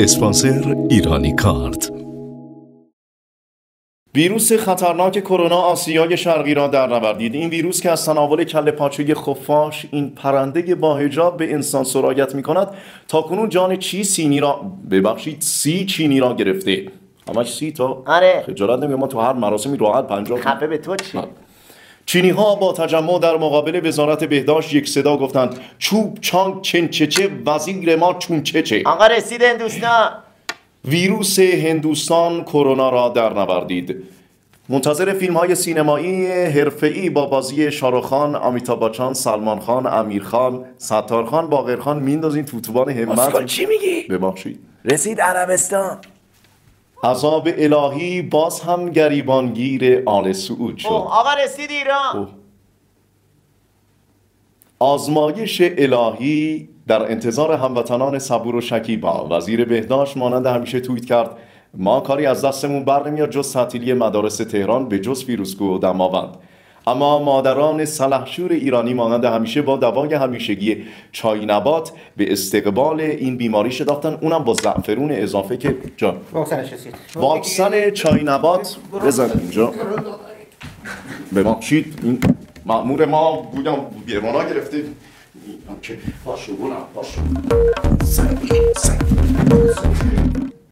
اسپانسر ایرانی کارت. ویروس خطرناک کرونا آسیای شرقی را در نوردید. این ویروس که از تناول کل پاچه خفاش این پرنده با هجاب به انسان سرایت می کند تا کنون جان چی سینی را ببخشید سی چینی را گرفته. همش سی تا آره. خجالت نمیگه ما تو هر مراسمی راحت پنجاه خفه به تو چی؟ چینی ها با تجمع در مقابل وزارت بهداشت یک صدا گفتند چوب چانگ چنچچه وزیر ما چون چه آقا رسید هندوستان. ویروس هندوستان کرونا را در نوردید منتظر فیلم های سینمایی حرفه‌ای با بازی شاروخان، آمیتا باچان، سلمان خان، امیر خان، ستار خان، باقر خان میندازین توتوبان همت. چی میگی؟ ببخشید. رسید عربستان. عذاب الهی باز هم گریبانگیر آل سعود شد. آقا رسید ایران؟ اوه. آزمایش الهی در انتظار هموطنان صبور و شکیبا. وزیر بهداشت مانند همیشه توییت کرد ما کاری از دستمون بر نمیاد جز تعطیلی مدارس تهران به جز ویروسگو و دماوند. اما مادران سلحشور ایرانی مانند همیشه با دوای همیشگی چای نبات به استقبال این بیماری شدافتن اونم با زعفرون اضافه که رسید واکسن چای نبات بزن اینجا ببخشید این مأمور ما بودم گرمانا گرفته اوکی. پاشو برم پاشو.